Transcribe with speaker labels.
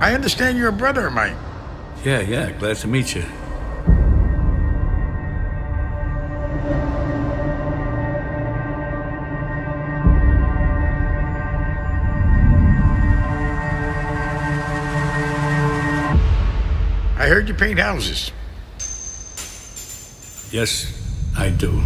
Speaker 1: I understand you're a brother of mine.
Speaker 2: Yeah, yeah, glad to meet you.
Speaker 1: I heard you paint houses.
Speaker 2: Yes, I do.